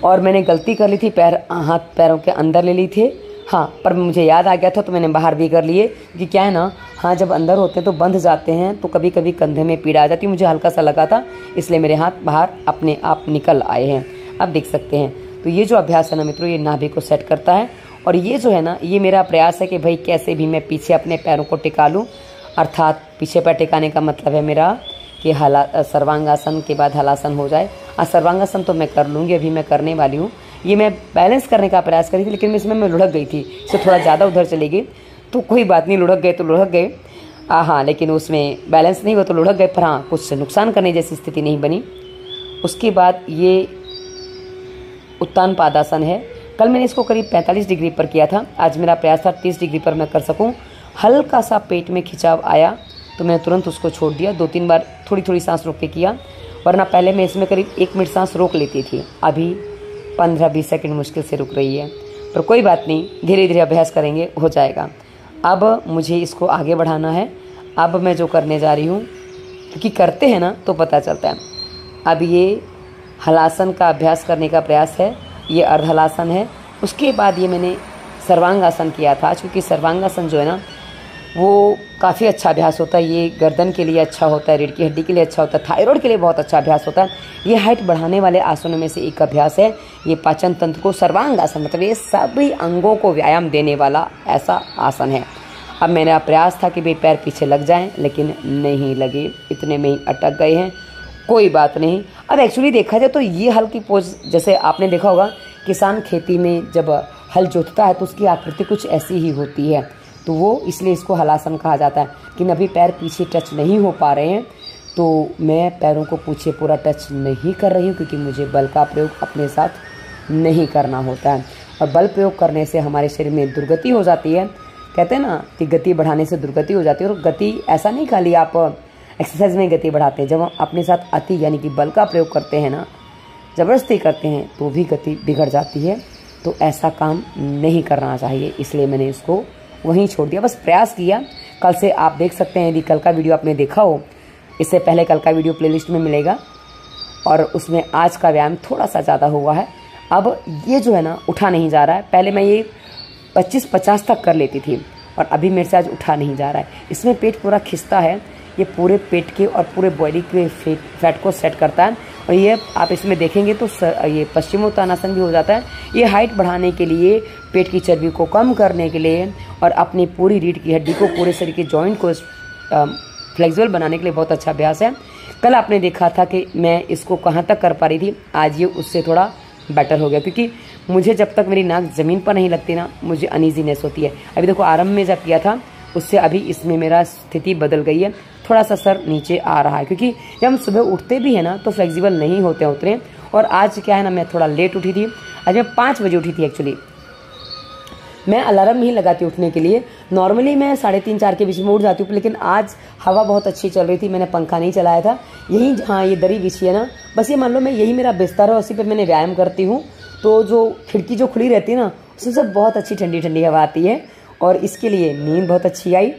और मैंने गलती कर ली थी, पैर, हाथ पैरों के अंदर ले ली थी। हाँ पर मुझे याद आ गया था तो मैंने बाहर भी कर लिए। कि क्या है ना हाँ जब अंदर होते हैं तो बंध जाते हैं तो कभी कभी कंधे में पीड़ा आ जाती मुझे हल्का सा लगा था, इसलिए मेरे हाथ बाहर अपने आप निकल आए हैं। अब देख सकते हैं। तो ये जो अभ्यास है ना मित्रों, ये नाभि को सेट करता है। और ये जो है ना, ये मेरा प्रयास है कि भाई कैसे भी मैं पीछे अपने पैरों को टिका लूँ। अर्थात पीछे पैर टिकाने का मतलब है मेरा कि हला, सर्वांगासन के बाद हलासन हो जाए। और सर्वांगासन तो मैं कर लूँगी, अभी मैं करने वाली हूँ। ये मैं बैलेंस करने का प्रयास करी थी, लेकिन इसमें, मैं लुढ़क गई थी। इससे थोड़ा ज़्यादा उधर चली गई तो कोई बात नहीं, लुढ़क गए तो लुढ़क गए। हाँ लेकिन उसमें बैलेंस नहीं हुआ तो लुढ़क गए, पर हाँ कुछ नुकसान करने जैसी स्थिति नहीं बनी। उसके बाद ये उत्तान पादासन है। कल मैंने इसको करीब 45 डिग्री पर किया था। आज मेरा प्रयास था 30 डिग्री पर मैं कर सकूँ। हल्का सा पेट में खिंचाव आया तो मैंने तुरंत उसको छोड़ दिया। दो तीन बार थोड़ी थोड़ी सांस रोक के किया, वरना पहले मैं इसमें करीब एक मिनट सांस रोक लेती थी। अभी पंद्रह बीस सेकेंड मुश्किल से रुक रही है। पर कोई बात नहीं धीरे धीरे अभ्यास करेंगे, हो जाएगा। अब मुझे इसको आगे बढ़ाना है। अब मैं जो करने जा रही हूँ, क्योंकि करते हैं ना तो पता चलता है। अब ये हलासन का अभ्यास करने का प्रयास है। ये अर्धलासन है। उसके बाद ये मैंने सर्वांगासन किया था। क्योंकि सर्वांगासन जो है ना, वो काफ़ी अच्छा अभ्यास होता है। ये गर्दन के लिए अच्छा होता है रीढ़ की हड्डी के लिए अच्छा होता है, थायराइड के लिए बहुत अच्छा अभ्यास होता है। ये हाइट बढ़ाने वाले आसनों में से एक अभ्यास है। ये पाचन तंत्र को सर्वांग आसन मतलब ये सभी अंगों को व्यायाम देने वाला ऐसा आसन है। अब मेरा प्रयास था कि भाई पैर पीछे लग जाएँ, लेकिन नहीं लगे। इतने में ही अटक गए हैं। कोई बात नहीं। अब एक्चुअली देखा जाए तो ये हल की पोज, जैसे आपने देखा होगा, किसान खेती में जब हल जोतता है तो उसकी आकृति कुछ ऐसी ही होती है। तो वो इसलिए इसको हलासन कहा जाता है कि अभी पैर पीछे टच नहीं हो पा रहे हैं तो मैं पैरों को पीछे पूरा टच नहीं कर रही हूँ, क्योंकि मुझे बल का प्रयोग अपने साथ नहीं करना होता है। और बल प्रयोग करने से हमारे शरीर में दुर्गति हो जाती है। कहते हैं ना कि गति बढ़ाने से दुर्गति हो जाती है, और गति ऐसा नहीं खाली आप एक्सरसाइज में गति बढ़ाते हैं। जब हम अपने साथ अति यानी कि बल का प्रयोग करते हैं ना, ज़बरदस्ती करते हैं तो भी गति बिगड़ जाती है। तो ऐसा काम नहीं करना चाहिए, इसलिए मैंने इसको वहीं छोड़ दिया। बस प्रयास किया। कल से आप देख सकते हैं, यदि कल का वीडियो आपने देखा हो, इससे पहले कल का वीडियो प्लेलिस्ट में मिलेगा। और उसमें आज का व्यायाम थोड़ा सा ज़्यादा हुआ है। अब ये जो है ना, उठा नहीं जा रहा है। पहले मैं ये पच्चीस पचास तक कर लेती थी, और अभी मेरे से आज उठा नहीं जा रहा है। इसमें पेट पूरा खिंचता है। ये पूरे पेट के और पूरे बॉडी के फैट को सेट करता है। और ये आप इसमें देखेंगे तो ये पश्चिमोत्तानासन भी हो जाता है। ये हाइट बढ़ाने के लिए, पेट की चर्बी को कम करने के लिए और अपनी पूरी रीढ़ की हड्डी को पूरे शरीर के जॉइंट को फ्लेक्सिबल बनाने के लिए बहुत अच्छा अभ्यास है। कल आपने देखा था कि मैं इसको कहाँ तक कर पा रही थी। आज ये उससे थोड़ा बेटर हो गया क्योंकि मुझे जब तक मेरी नाक ज़मीन पर नहीं लगती ना, मुझे अनईजीनेस होती है। अभी देखो, आरंभ में जब किया था, उससे अभी इसमें मेरा स्थिति बदल गई है। थोड़ा सा सर नीचे आ रहा है, क्योंकि जब हम सुबह उठते भी हैं ना तो फ्लेक्सिबल नहीं होते उतरे। और आज क्या है ना, मैं थोड़ा लेट उठी थी। आज मैं पाँच बजे उठी थी एक्चुअली मैं अलार्म नहीं लगाती उठने के लिए। नॉर्मली मैं साढ़े तीन, चार के बीच में उठ जाती हूँ, लेकिन आज हवा बहुत अच्छी चल रही थी, मैंने पंखा नहीं चलाया था। यही हाँ ये दरी बिछी है ना। बस ये मान लो, मैं यही मेरा बिस्तर है, उसी पर मैंने व्यायाम करती हूँ। तो जो खिड़की जो खुली रहती है ना, उसमें से बहुत अच्छी ठंडी ठंडी हवा आती है। और इसके लिए नींद बहुत अच्छी आई।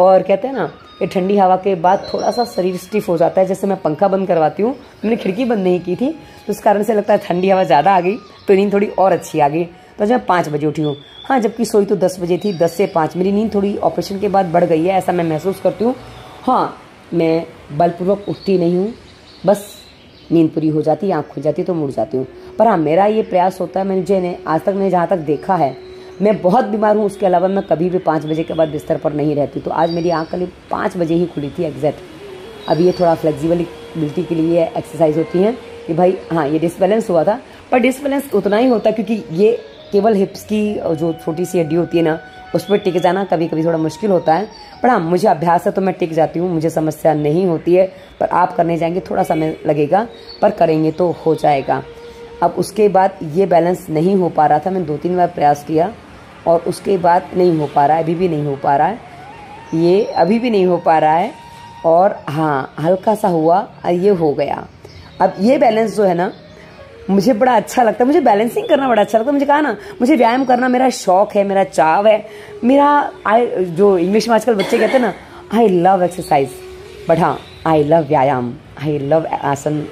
और कहते हैं ना ये ठंडी हवा के बाद थोड़ा सा शरीर स्टिफ हो जाता है। जैसे मैं पंखा बंद करवाती हूँ, मैंने खिड़की बंद नहीं की थी तो उस कारण से लगता है ठंडी हवा ज़्यादा आ गई तो नींद थोड़ी और अच्छी आ गई। तो आज मैं पाँच बजे उठी हूँ। हाँ जबकि सोई तो दस बजे थी, दस से पाँच मेरी नींद थोड़ी ऑपरेशन के बाद बढ़ गई है, ऐसा मैं महसूस करती हूँ। हाँ मैं बलपूर्वक उठती नहीं हूँ, बस नींद पूरी हो जाती है आँख खुल जाती है तो मुड़ जाती हूँ। पर हाँ मेरा ये प्रयास होता है, मैंने आज तक मैंने जहाँ तक देखा है मैं बहुत बीमार हूँ, उसके अलावा मैं कभी भी पाँच बजे के बाद बिस्तर पर नहीं रहती तो आज मेरी आँख करीब पाँच बजे ही खुली थी एग्जैक्ट अब ये थोड़ा फ्लेक्सिबिलिटी के लिए एक्सरसाइज होती है कि भाई हाँ ये डिसबैलेंस हुआ था। पर डिसबैलेंस उतना ही होता क्योंकि ये केवल हिप्स की जो छोटी सी हड्डी होती है ना, उस पर टिक जाना कभी कभी थोड़ा मुश्किल होता है। पर हाँ मुझे अभ्यास है तो मैं टिक जाती हूँ, मुझे समस्या नहीं होती है। पर आप करने जाएँगे, थोड़ा समय लगेगा, पर करेंगे तो हो जाएगा। अब उसके बाद ये बैलेंस नहीं हो पा रहा था, मैंने दो तीन बार प्रयास किया। और उसके बाद नहीं हो पा रहा है, अभी भी नहीं हो पा रहा है। ये अभी भी नहीं हो पा रहा है और हाँ हल्का सा हुआ ये हो गया। अब ये बैलेंस जो है ना, मुझे बड़ा अच्छा लगता है। मुझे बैलेंसिंग करना बड़ा अच्छा लगता है। मुझे कहा ना, मुझे व्यायाम करना मेरा शौक है, मेरा चाव है। मेरा आई जो इंग्लिश में आजकल बच्चे कहते हैं ना आई लव एक्सरसाइज बट हाँ आई लव व्यायाम। आई लव आसन।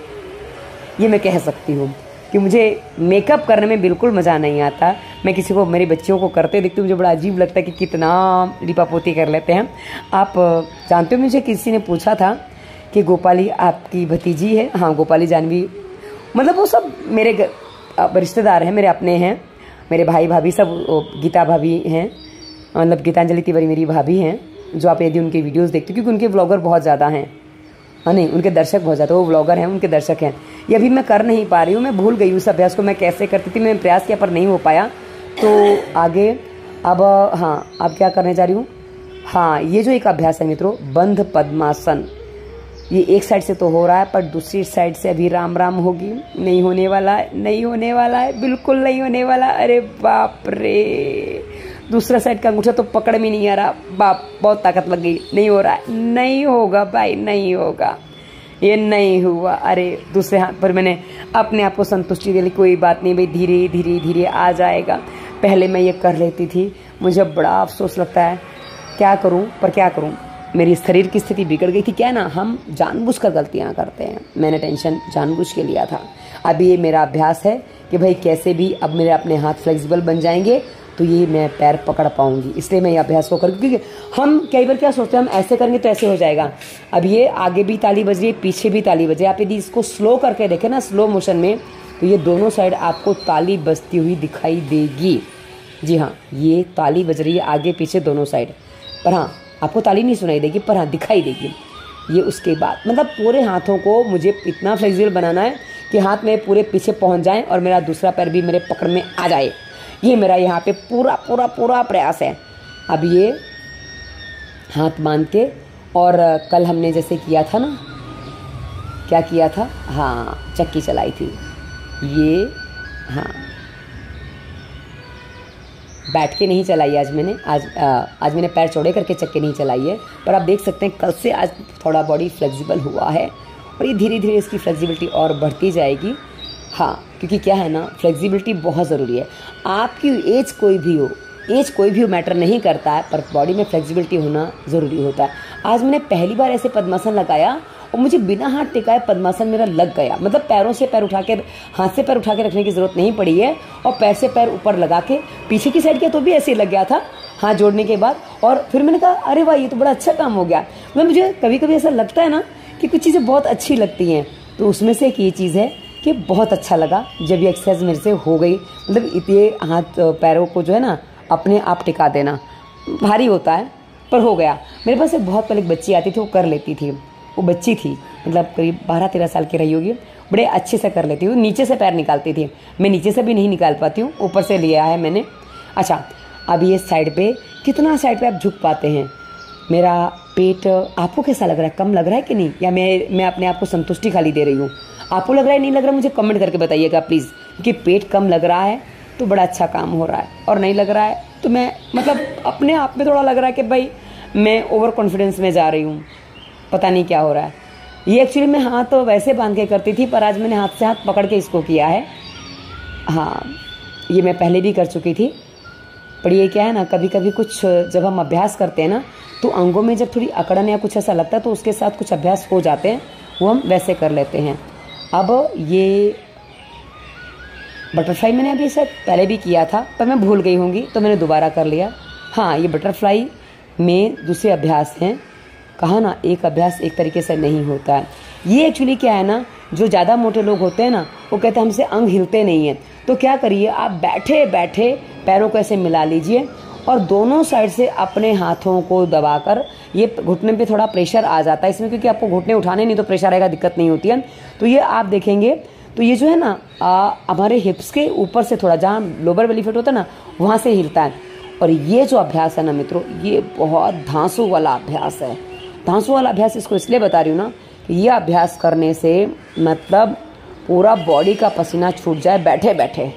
ये मैं कह सकती हूँ कि मुझे मेकअप करने में बिल्कुल मज़ा नहीं आता। मैं किसी को, मेरी बच्चियों को करते देखती हूँ, मुझे बड़ा अजीब लगता है कि कितना लिपापोती कर लेते हैं। आप जानते हो मुझे किसी ने पूछा था कि गोपाली आपकी भतीजी है? हाँ गोपाली जानवी। मतलब वो सब मेरे रिश्तेदार हैं, मेरे अपने हैं, मेरे भाई भाभी सब गीता भाभी हैं मतलब गीतांजलि तिवारी मेरी भाभी हैं, जो आप यदि उनके वीडियोस देखते हो, क्योंकि उनके ब्लॉगर बहुत ज़्यादा हैं। हाँ नहीं, उनके दर्शक बहुत ज़्यादा, वो ब्लॉगर हैं, उनके दर्शक हैं। ये अभी मैं कर नहीं पा रही हूँ, मैं भूल गई उस अभ्यास को, मैं कैसे करती थी, मैंने प्रयास किया पर नहीं हो पाया। तो आगे, अब हाँ अब क्या करने जा रही हूँ? हाँ ये जो एक अभ्यास है मित्रों, बंध पद्मासन। ये एक साइड से तो हो रहा है, पर दूसरी साइड से अभी राम राम होगी। नहीं होने वाला है, नहीं होने वाला है, बिल्कुल नहीं होने वाला। अरे बाप रे! दूसरा साइड का अंगूठा तो पकड़ में नहीं आ रहा। बाप, बहुत ताकत लग गई। नहीं हो रहा है। नहीं होगा भाई, नहीं होगा। ये नहीं हुआ। अरे, दूसरे हाथ पर मैंने अपने आप को संतुष्टि दे ली। कोई बात नहीं, भाई, धीरे धीरे धीरे आ जाएगा। पहले मैं ये कर लेती थी। मुझे बड़ा अफसोस लगता है। क्या करूँ? पर क्या करूँ? मेरी शरीर की स्थिति बिगड़ गई थी। क्या ना, हम जानबूझकर गलतियाँ करते हैं। मैंने टेंशन जानबूझ के लिया था। अभी ये मेरा अभ्यास है कि भाई कैसे भी अब मेरे अपने हाथ फ्लेक्सिबल बन जाएँगे तो ये मैं पैर पकड़ पाऊँगी। इसलिए मैं ये अभ्यास को कर। क्योंकि हम कई बार क्या सोचते हैं, हम ऐसे करेंगे तो ऐसे हो जाएगा। अब ये आगे भी ताली बज रही है, पीछे भी ताली बज रही है। आप यदि इसको स्लो करके देखें ना स्लो मोशन में तो ये दोनों साइड आपको ताली बजती हुई दिखाई देगी। जी हाँ ये ताली बज रही है आगे पीछे दोनों साइड। पर हाँ आपको ताली नहीं सुनाई देगी, पर हाँ दिखाई देगी। ये उसके बाद मतलब पूरे हाथों को मुझे इतना फ्लेक्सिबल बनाना है कि हाथ मेरे पूरे पीछे पहुँच जाए और मेरा दूसरा पैर भी मेरे पकड़ में आ जाए। ये मेरा यहाँ पे पूरा पूरा पूरा प्रयास है। अब ये हाथ बाँध के और कल हमने जैसे किया था ना, क्या किया था? हाँ चक्की चलाई थी। ये हाँ। बैठ के नहीं चलाई आज मैंने। आज आ, आज मैंने पैर चौड़े करके चक्के नहीं चलाई है। पर आप देख सकते हैं कल से आज थोड़ा बॉडी फ्लेक्सिबल हुआ है। और ये धीरे धीरे इसकी फ्लेक्सिबिलिटी और बढ़ती जाएगी। हाँ क्योंकि क्या है ना फ्लेक्सिबिलिटी बहुत ज़रूरी है। आपकी एज कोई भी हो एज कोई भी मैटर नहीं करता है पर बॉडी में फ्लेक्सिबिलिटी होना ज़रूरी होता है। आज मैंने पहली बार ऐसे पद्मासन लगाया और मुझे बिना हाथ टिकाए पद्मासन मेरा लग गया। मतलब पैरों से पैर उठा के, हाथ से पैर उठा के रखने की ज़रूरत नहीं पड़ी है और पैर से पैर ऊपर लगा के, पीछे की साइड किया तो भी ऐसे लग गया था, हाथ जोड़ने के बाद। और फिर मैंने कहा, अरे वाह, ये तो बड़ा अच्छा काम हो गया। मतलब मुझे कभी कभी ऐसा लगता है ना कि कुछ चीज़ें बहुत अच्छी लगती हैं। तो उसमें से एक ये चीज़ है कि बहुत अच्छा लगा जब ये एक्सरसाइज मेरे से हो गई। मतलब इतने हाथ, पैरों को जो है ना, अपने आप टिका देना। भारी होता है, पर हो गया। मेरे पास एक बहुत पहले एक बच्ची आती थी, वो कर लेती थी। वो बच्ची थी मतलब करीब बारह तेरह साल की रही होगी, बड़े अच्छे से कर लेती हूँ नीचे से पैर निकालती थी। मैं नीचे से भी नहीं निकाल पाती हूँ, ऊपर से लिया है मैंने। अच्छा अब ये साइड पे कितना साइड पे आप झुक पाते हैं? मेरा पेट आपको कैसा लग रहा है? कम लग रहा है कि नहीं? या मैं मैं अपने आप को संतुष्टि खाली दे रही हूँ? आपको लग रहा है, नहीं लग रहा? मुझे कमेंट करके बताइएगा प्लीज़ क्योंकि पेट कम लग रहा है तो बड़ा अच्छा काम हो रहा है। और नहीं लग रहा है तो मैं मतलब अपने आप में थोड़ा लग रहा है कि भाई, मैं ओवर कॉन्फिडेंस में जा रही हूँ। पता नहीं क्या हो रहा है। ये एक्चुअली मैं हाथ तो वैसे बाँध के करती थी, पर आज मैंने हाथ से हाथ पकड़ के इसको किया है। हाँ ये मैं पहले भी कर चुकी थी। पर ये क्या है ना कभी कभी कुछ जब हम अभ्यास करते हैं ना तो अंगों में जब थोड़ी अकड़न या कुछ ऐसा लगता है तो उसके साथ कुछ अभ्यास हो जाते हैं, वो हम वैसे कर लेते हैं। अब ये बटरफ्लाई मैंने अभी शायद पहले भी किया था, पर मैं भूल गई होंगी तो मैंने दोबारा कर लिया। हाँ ये बटरफ्लाई में दूसरे अभ्यास हैं। कहा ना एक अभ्यास एक तरीके से नहीं होता है। ये एक्चुअली क्या है ना, जो ज़्यादा मोटे लोग होते हैं ना, वो कहते हैं, हमसे अंग हिलते नहीं हैं। तो क्या करिए, आप बैठे बैठे पैरों को ऐसे मिला लीजिए और दोनों साइड से अपने हाथों को दबाकर, ये घुटने पे थोड़ा प्रेशर आ जाता है इसमें, क्योंकि आपको घुटने उठाने नहीं तो प्रेशर आएगा, दिक्कत नहीं होती है। तो ये आप देखेंगे तो ये जो है ना हमारे हिप्स के ऊपर से थोड़ा, जहाँ लोअर बेली होता है ना, वहाँ से हिलता है। और ये जो अभ्यास है ना मित्रों, ये बहुत धांसू वाला अभ्यास है। धांसू वाला अभ्यास इसको, इसलिए बता रही हूँ ना कि यह अभ्यास करने से मतलब पूरा बॉडी का पसीना छूट जाए बैठे बैठे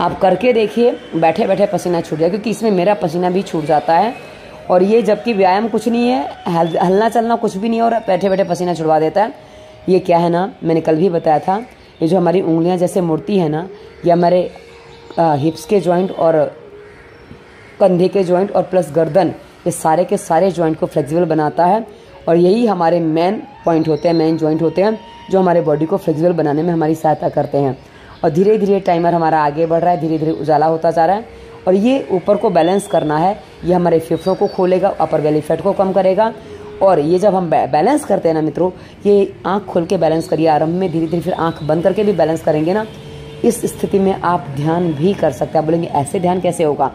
आप करके देखिए बैठे बैठे पसीना छूट जाए, क्योंकि इसमें मेरा पसीना भी छूट जाता है। और ये जबकि व्यायाम कुछ नहीं है हलना चलना कुछ भी नहीं है और बैठे बैठे पसीना छुड़वा देता है। ये क्या है ना, मैंने कल भी बताया था, ये जो हमारी उंगलियाँ जैसे मुड़ती है ना, ये हमारे हिप्स के जॉइंट और कंधे के जॉइंट और प्लस गर्दन ये सारे के सारे जॉइंट को फ्लेक्सिबल बनाता है और यही हमारे मेन पॉइंट होते हैं मेन जॉइंट होते हैं, जो हमारे बॉडी को फ्लेक्सिबल बनाने में हमारी सहायता करते हैं। और धीरे धीरे टाइमर हमारा आगे बढ़ रहा है धीरे धीरे उजाला होता जा रहा है और ये ऊपर को बैलेंस करना है, ये हमारे फेफड़ों को खोलेगा अपर बेली फैट को कम करेगा और ये जब हम बैलेंस करते हैं ना मित्रों, ये आँख खोल के बैलेंस करिए, आरंभ में धीरे धीरे फिर आँख बंद करके भी बैलेंस करेंगे ना, इस स्थिति में आप ध्यान भी कर सकते हैं। बोलेंगे, ऐसे ध्यान कैसे होगा?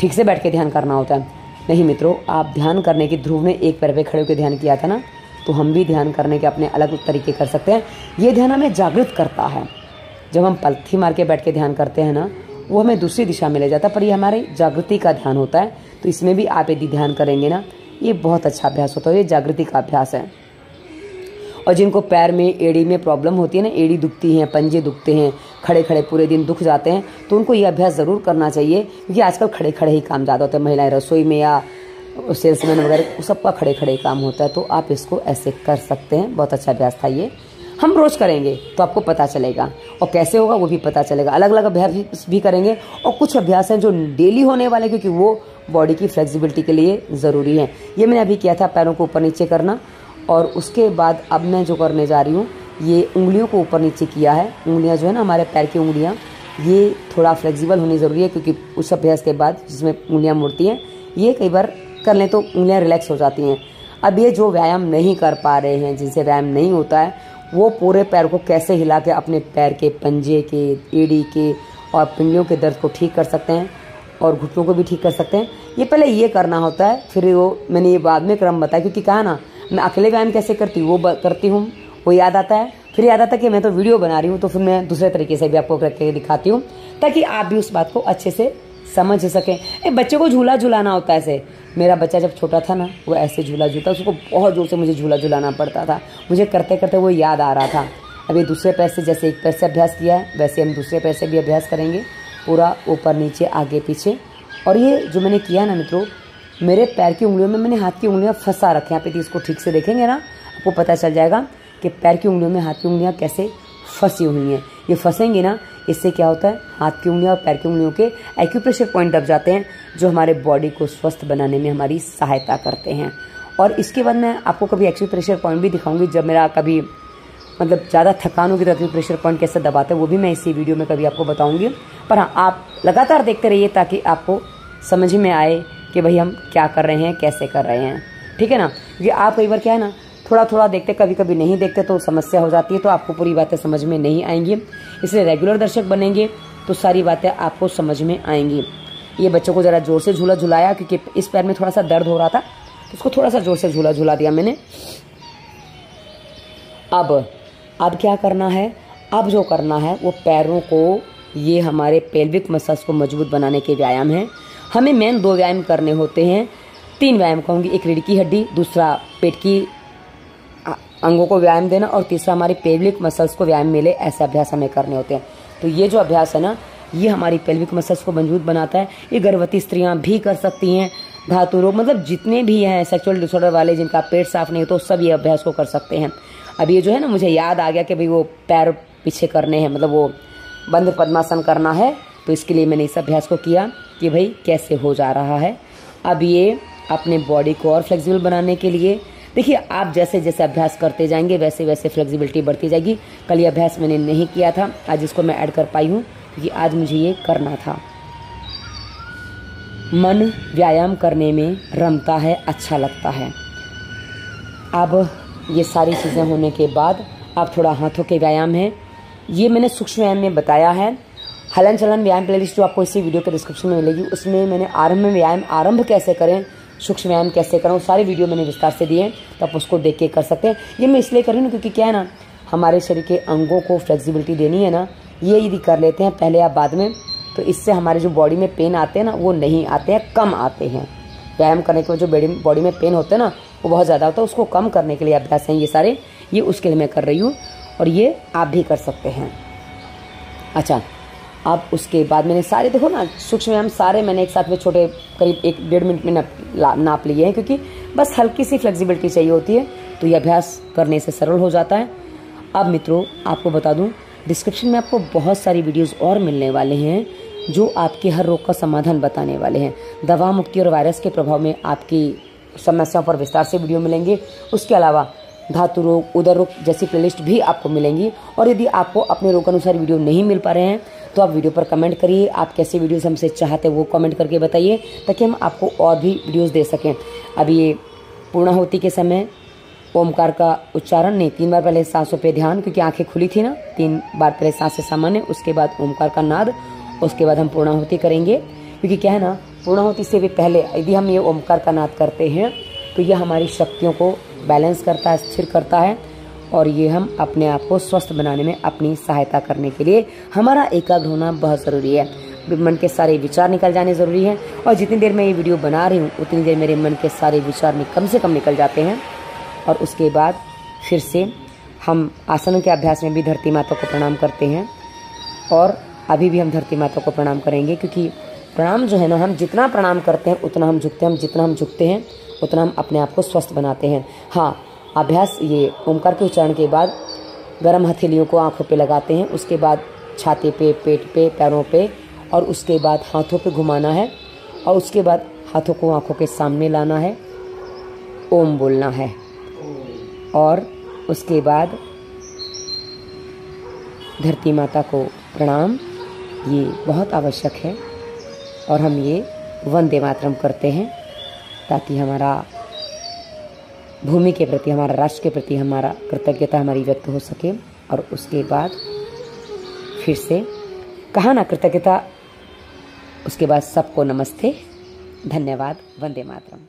ठीक से बैठ के ध्यान करना होता है। नहीं मित्रों, आप ध्यान करने की ध्रुव ने एक पैर पे खड़े होकर ध्यान किया था ना? तो हम भी ध्यान करने के अपने अलग तरीके कर सकते हैं। ये ध्यान हमें जागृत करता है। जब हम पलथी मार के बैठ के ध्यान करते हैं ना, वो हमें दूसरी दिशा में ले जाता है, पर ये हमारी जागृति का ध्यान होता है। तो इसमें भी आप यदि ध्यान करेंगे ना, ये बहुत अच्छा अभ्यास होता है ये जागृति का अभ्यास है। और जिनको पैर में एड़ी में प्रॉब्लम होती है ना, एड़ी दुखती है, पंजे दुखते हैं खड़े खड़े पूरे दिन दुख जाते हैं तो उनको ये अभ्यास ज़रूर करना चाहिए, क्योंकि आजकल खड़े खड़े ही काम ज़्यादा होते हैं, महिलाएँ रसोई में या सेल्समैन वगैरह सबका खड़े खड़े काम होता है तो आप इसको ऐसे कर सकते हैं, बहुत अच्छा अभ्यास था ये। हम रोज करेंगे तो आपको पता चलेगा, और कैसे होगा वो भी पता चलेगा। अलग अलग अभ्यास भी करेंगे, और कुछ अभ्यास हैं जो डेली होने वाले क्योंकि वो बॉडी की फ्लेक्सिबिलिटी के लिए ज़रूरी है। ये मैंने अभी किया था, पैरों को ऊपर नीचे करना और उसके बाद अब मैं जो करने जा रही हूँ, ये उंगलियों को ऊपर नीचे किया है। उंगलियाँ जो है ना, हमारे पैर की उंगलियाँ, ये थोड़ा फ्लेक्सिबल होनी ज़रूरी है क्योंकि उस अभ्यास के बाद जिसमें उंगलियाँ मुड़ती हैं, ये कई बार कर लें तो उंगलियाँ रिलैक्स हो जाती हैं। अब ये जो व्यायाम नहीं कर पा रहे हैं, जिनसे व्यायाम नहीं होता है, वो पूरे पैर को कैसे हिला के अपने पैर के पंजे के, एड़ी के और पिंडियों के दर्द को ठीक कर सकते हैं और घुटनों को भी ठीक कर सकते हैं? ये पहले ये करना होता है, फिर वो मैंने ये बाद में क्रम बताया, क्योंकि कहा ना मैं अकेले व्यायाम कैसे करती हूँ, वो करती हूँ, वो याद आता है। फिर याद आता है कि मैं तो वीडियो बना रही हूँ तो फिर मैं दूसरे तरीके से भी आपको करके दिखाती हूँ, ताकि आप भी उस बात को अच्छे से समझ सकें। ए, बच्चे को झूला झुलाना होता है ऐसे। मेरा बच्चा जब छोटा था ना, वो ऐसे झूला झूलता उसको बहुत ज़ोर से मुझे झूला झुलाना पड़ता था। मुझे करते करते वो याद आ रहा था। अभी दूसरे पैर से जैसे एक पैर से अभ्यास किया है, वैसे हम दूसरे पैर से भी अभ्यास करेंगे। पूरा ऊपर नीचे, आगे पीछे। और ये जो मैंने किया ना मित्रों मेरे पैर की उंगलियों में, मैंने हाथ की उंगलियाँ फंसा रखे यहाँ पे इसको ठीक से देखेंगे ना, आपको पता चल जाएगा कि पैर की उंगलियों में, हाथ की उंगलियाँ कैसे फंसी हुई हैं। ये फंसेंगी ना, इससे क्या होता है, हाथ की उंगलियाँ और पैर की उंगलियों के एक्यूप्रेशर पॉइंट दब जाते हैं, जो हमारे बॉडी को स्वस्थ बनाने में हमारी सहायता करते हैं। और इसके बाद मैं आपको कभी एक्यूप्रेशर पॉइंट भी दिखाऊँगी, जब मेरा कभी मतलब ज़्यादा थकान होगी तो एक्यूप्रेशर पॉइंट कैसे दबाते हैं, वो भी मैं इसी वीडियो में कभी आपको बताऊँगी। पर हाँ आप लगातार देखते रहिए ताकि आपको समझ में आए कि भाई हम क्या कर रहे हैं, कैसे कर रहे हैं। ठीक है ना? क्योंकि आप कई बार क्या है ना थोड़ा थोड़ा देखते कभी कभी नहीं देखते तो समस्या हो जाती है तो आपको पूरी बातें समझ में नहीं आएँगी। इसलिए रेगुलर दर्शक बनेंगे तो सारी बातें आपको समझ में आएँगी। ये बच्चों को ज़रा ज़ोर से झूला झुलाया, क्योंकि इस पैर में थोड़ा सा दर्द हो रहा था तो उसको थोड़ा सा ज़ोर से झूला झुला दिया मैंने। अब अब क्या करना है? अब जो करना है, वो पैरों को, ये हमारे पेल्विक मसल्स को मज़बूत बनाने के व्यायाम हैं। हमें मेन दो व्यायाम करने होते हैं। तीन व्यायाम कहूँगी, एक रीढ़ की हड्डी, दूसरा पेट की अंगों को व्यायाम देना और तीसरा हमारी पेल्विक मसल्स को व्यायाम मिले, ऐसे अभ्यास हमें करने होते हैं। तो ये जो अभ्यास है ना, ये हमारी पेल्विक मसल्स को मज़बूत बनाता है। ये गर्भवती स्त्रियाँ भी कर सकती हैं, धातु रोग मतलब जितने भी हैं सेक्सुअल डिसऑर्डर वाले जिनका पेट साफ़ नहीं होता तो सब ये अभ्यास को कर सकते हैं। अब ये जो है ना, मुझे याद आ गया कि भाई वो पैर पीछे करने हैं मतलब वो बंद पद्मासन करना है तो इसके लिए मैंने इस अभ्यास को किया। कि भाई कैसे हो जा रहा है। अब ये अपने बॉडी को और फ्लेक्सिबल बनाने के लिए। देखिए, आप जैसे जैसे अभ्यास करते जाएँगे, वैसे वैसे फ्लेक्सिबिलिटी बढ़ती जाएगी। कल ये अभ्यास मैंने नहीं किया था, आज इसको मैं ऐड कर पाई हूँ, क्योंकि आज मुझे ये करना था। मन व्यायाम करने में रमता है अच्छा लगता है। अब ये सारी चीज़ें होने के बाद अब थोड़ा हाथों के व्यायाम है। ये मैंने सूक्ष्म व्यायाम में बताया है। हलन चलन व्यायाम प्लेलिस्ट जो आपको इसी वीडियो के डिस्क्रिप्शन में मिलेगी, उसमें मैंने आरंभ में व्यायाम आरंभ कैसे करें, सूक्ष्म व्यायाम कैसे करें, सारे वीडियो मैंने विस्तार से दिए तो आप उसको देख के कर सकते हैं। ये मैं इसलिए कर रही हूँ क्योंकि क्या है ना, हमारे शरीर के अंगों को फ्लेक्सिबिलिटी देनी है ना, ये यदि कर लेते हैं पहले आप बाद में तो इससे हमारे जो बॉडी में पेन आते हैं ना, वो नहीं आते हैं, कम आते हैं। व्यायाम करने के बाद जो बॉडी में पेन होते हैं ना, वो बहुत ज़्यादा होता है, उसको कम करने के लिए अभ्यास हैं ये सारे, ये उसके लिए मैं कर रही हूँ, और ये आप भी कर सकते हैं। अच्छा अब उसके बाद मैंने सारे, देखो ना सूक्ष्म व्यायाम सारे मैंने एक साथ में छोटे, करीब एक डेढ़ मिनट में नाप लिए हैं, क्योंकि बस हल्की सी फ्लेक्सिबिलिटी चाहिए होती है तो ये अभ्यास करने से सरल हो जाता है। अब मित्रों, आपको बता दूँ डिस्क्रिप्शन में आपको बहुत सारी वीडियोस और मिलने वाले हैं, जो आपके हर रोग का समाधान बताने वाले हैं। दवा मुक्ति और वायरस के प्रभाव में आपकी समस्याओं पर विस्तार से वीडियो मिलेंगे। उसके अलावा धातु रोग, उदर रोग जैसी प्लेलिस्ट भी आपको मिलेंगी। और यदि आपको अपने रोग अनुसार वीडियो नहीं मिल पा रहे हैं तो आप वीडियो पर कमेंट करिए। आप कैसे वीडियोस हमसे चाहते हैं, वो कमेंट करके बताइए, ताकि हम आपको और भी वीडियोस दे सकें। अब ये पूर्णाहुति के समय, ओमकार का उच्चारण, नहीं, तीन बार पहले सांसों पे ध्यान, क्योंकि आँखें खुली थी ना, तीन बार पहले साँसें सामान्य, उसके बाद ओमकार का नाद, उसके बाद हम पूर्णाहुति करेंगे। क्योंकि क्या है ना, पूर्णाहुति से भी पहले यदि हम ये ओमकार का नाद करते हैं तो ये हमारी शक्तियों को बैलेंस करता है, स्थिर करता है और ये हम अपने आप को स्वस्थ बनाने में अपनी सहायता करने के लिए हमारा एकाग्र होना बहुत ज़रूरी है। मन के सारे विचार निकल जाने ज़रूरी है और जितनी देर मैं ये वीडियो बना रही हूँ, उतनी देर मेरे मन के सारे विचार कम से कम निकल जाते हैं और उसके बाद फिर से हम आसनों के अभ्यास में भी धरती माता को प्रणाम करते हैं और अभी भी हम धरती माता को प्रणाम करेंगे क्योंकि प्रणाम जो है ना, हम जितना प्रणाम करते हैं, उतना हम झुकते हैं। हम जितना हम झुकते हैं, उतना हम अपने आप को स्वस्थ बनाते हैं। हाँ अभ्यास ये ओंकार के उच्चारण के बाद गर्म हथेलियों को आँखों पे लगाते हैं, उसके बाद छाते पे, पेट पे, पैरों पे, और उसके बाद हाथों पे घुमाना है, और उसके बाद हाथों को आँखों के सामने लाना है, ओम बोलना है। और उसके बाद धरती माता को प्रणाम, ये बहुत आवश्यक है। और हम ये वंदे मातरम करते हैं, ताकि हमारा भूमि के प्रति, हमारा राष्ट्र के प्रति हमारा कृतज्ञता हमारी व्यक्त हो सके, और उसके बाद फिर से कहा ना कृतज्ञता, उसके बाद सबको नमस्ते, धन्यवाद, वंदे मातरम।